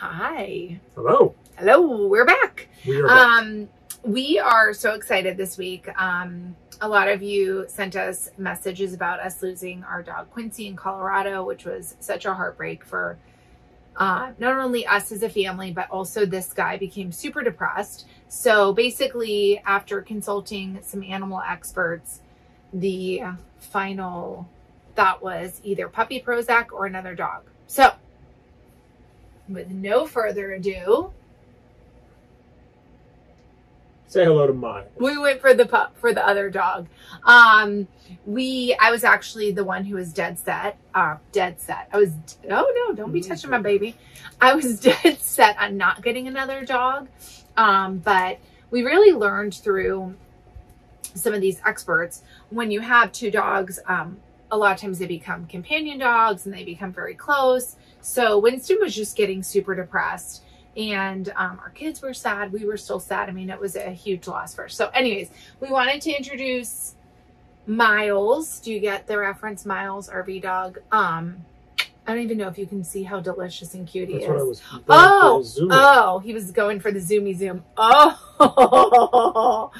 Hi. Hello. Hello. We're back. We are back. Um, we are so excited this week. Um, a lot of you sent us messages about us losing our dog Quincy in Colorado, which was such a heartbreak for uh, not only us as a family, but also this guy became super depressed. So basically, after consulting some animal experts, the final thought was either puppy Prozac or another dog. So, with no further ado, Say hello to Miles. we went for the pup for the other dog. Um, we I was actually the one who was dead set. Uh, dead set. I was oh no, don't be touching my baby. I was dead set on not getting another dog. Um, but we really learned through some of these experts when you have two dogs, um, a lot of times they become companion dogs and they become very close. So Winston was just getting super depressed and um, our kids were sad. We were still sad. I mean, it was a huge loss for us. So, anyways, we wanted to introduce Miles. Do you get the reference? Miles, RV dog. Um, I don't even know if you can see how delicious and cute he That's is. what I was. Oh, oh, he was going for the zoomy zoom. Oh,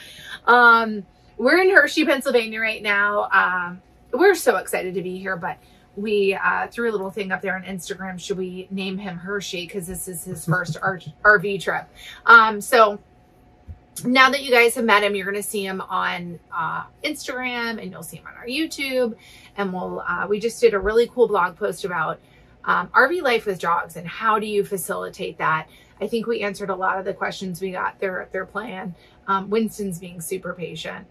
um, we're in Hershey, Pennsylvania right now. Um, we're so excited to be here, but we uh, threw a little thing up there on Instagram. Should we name him Hershey because this is his first RV trip? Um, so now that you guys have met him, you're going to see him on uh, Instagram and you'll see him on our YouTube. And we'll uh, we just did a really cool blog post about um, RV life with dogs and how do you facilitate that. I think we answered a lot of the questions we got. Their their plan. Um, Winston's being super patient,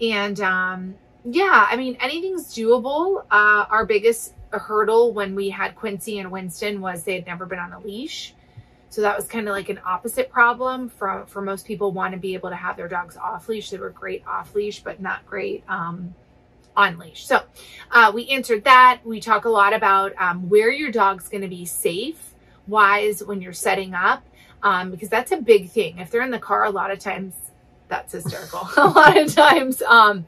and um, yeah, I mean anything's doable. Uh, our biggest hurdle when we had Quincy and Winston was they had never been on a leash. So that was kind of like an opposite problem for for most people want to be able to have their dogs off leash. They were great off leash, but not great um, on leash. So uh, we answered that. We talk a lot about um, where your dog's going to be safe wise when you're setting up, um, because that's a big thing. If they're in the car, a lot of times that's hysterical. a lot of times, um,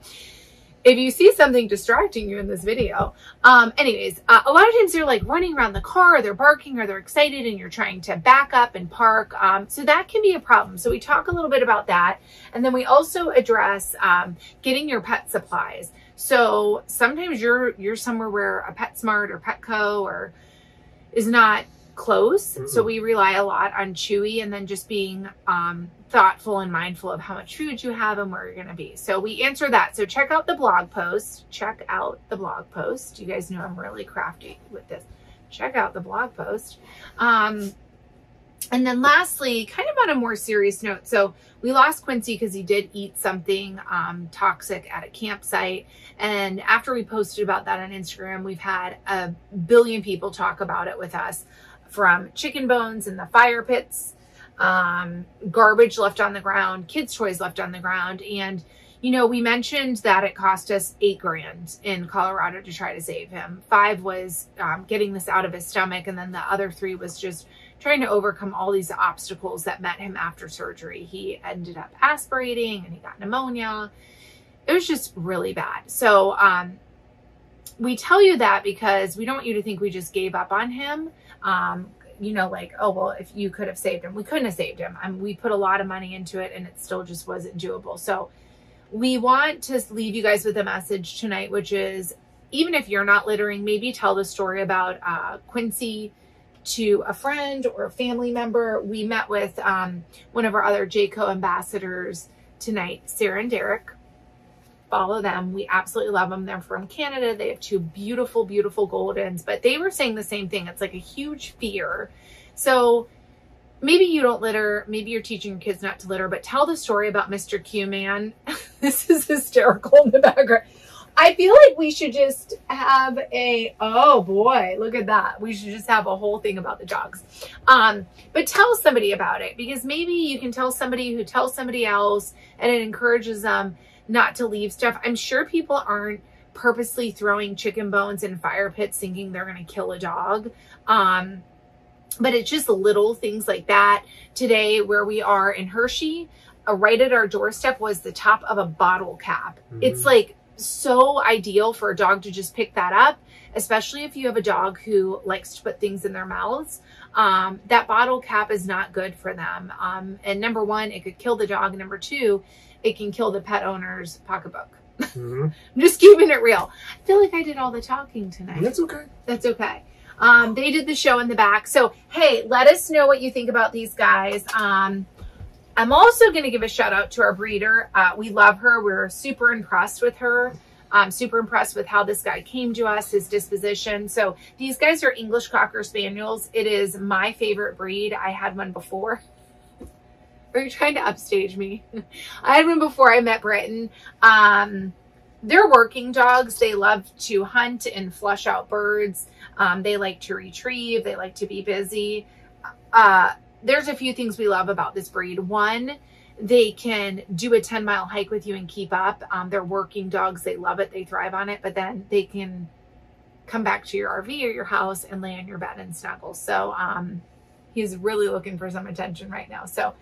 if you see something distracting you in this video, um, anyways, uh, a lot of times they're like running around the car, or they're barking, or they're excited, and you're trying to back up and park. Um, so that can be a problem. So we talk a little bit about that, and then we also address um, getting your pet supplies. So sometimes you're you're somewhere where a PetSmart or Petco or is not close. Mhm. So we rely a lot on Chewy and then just being um, thoughtful and mindful of how much food you have and where you're going to be. So we answer that. So check out the blog post. Check out the blog post. You guys know I'm really crafty with this. Check out the blog post. Um, and then lastly, kind of on a more serious note, so we lost Quincy because he did eat something um, toxic at a campsite. And after we posted about that on Instagram, we've had a billion people talk about it with us from chicken bones in the fire pits, um, garbage left on the ground, kids' toys left on the ground. And, you know, we mentioned that it cost us eight grand in Colorado to try to save him. Five was um, getting this out of his stomach, and then the other three was just trying to overcome all these obstacles that met him after surgery. He ended up aspirating and he got pneumonia. It was just really bad. So, um, we tell you that because we don't want you to think we just gave up on him. Um, you know, like, oh, well, if you could have saved him, we couldn't have saved him. Mean, we put a lot of money into it and it still just wasn't doable. So, we want to leave you guys with a message tonight, which is even if you're not littering, maybe tell the story about uh, Quincy to a friend or a family member. We met with um, one of our other Jayco ambassadors tonight, Sarah and Derek. Follow them. We absolutely love them. They're from Canada. They have two beautiful, beautiful Goldens, but they were saying the same thing. It's like a huge fear. So maybe you don't litter. Maybe you're teaching your kids not to litter, but tell the story about Mr. Q Man. this is hysterical in the background. I feel like we should just have a oh boy, look at that. We should just have a whole thing about the dogs. Um, but tell somebody about it because maybe you can tell somebody who tells somebody else and it encourages them not to leave stuff. I'm sure people aren't purposely throwing chicken bones in fire pits thinking they're going to kill a dog. Um, but it's just little things like that. Today, where we are in Hershey, uh, right at our doorstep was the top of a bottle cap. Mhm. It's like so ideal for a dog to just pick that up, especially if you have a dog who likes to put things in their mouths. um, that bottle cap is not good for them. Um, and number one, it could kill the dog. Number two, it can kill the pet owner's pocketbook. Mm-hmm. I'm just keeping it real. I feel like I did all the talking tonight. That's okay. That's okay. Um, they did the show in the back. So, hey, let us know what you think about these guys. Um, I'm also going to give a shout out to our breeder. Uh, we love her. We're super impressed with her. Um, super impressed with how this guy came to us, his disposition. So these guys are English Cocker Spaniels. It is my favorite breed. I had one before. Are you trying to upstage me? I had one before I met Britton. Um, they're working dogs. They love to hunt and flush out birds. Um, they like to retrieve. They like to be busy. Uh, there's a few things we love about this breed. One, they can do a 10 mile hike with you and keep up. Um, they're working dogs. They love it. They thrive on it. But then they can come back to your RV or your house and lay on your bed and snuggle. So um, he's really looking for some attention right now. So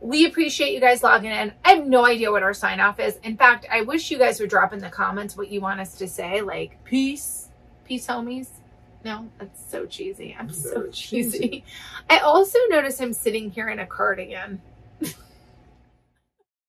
we appreciate you guys logging in. I have no idea what our sign off is. In fact, I wish you guys would drop in the comments what you want us to say, like peace, peace, homies. No, that's so cheesy. I'm so Very cheesy. cheesy. I also notice him sitting here in a cardigan.